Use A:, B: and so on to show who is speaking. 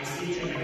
A: As teacher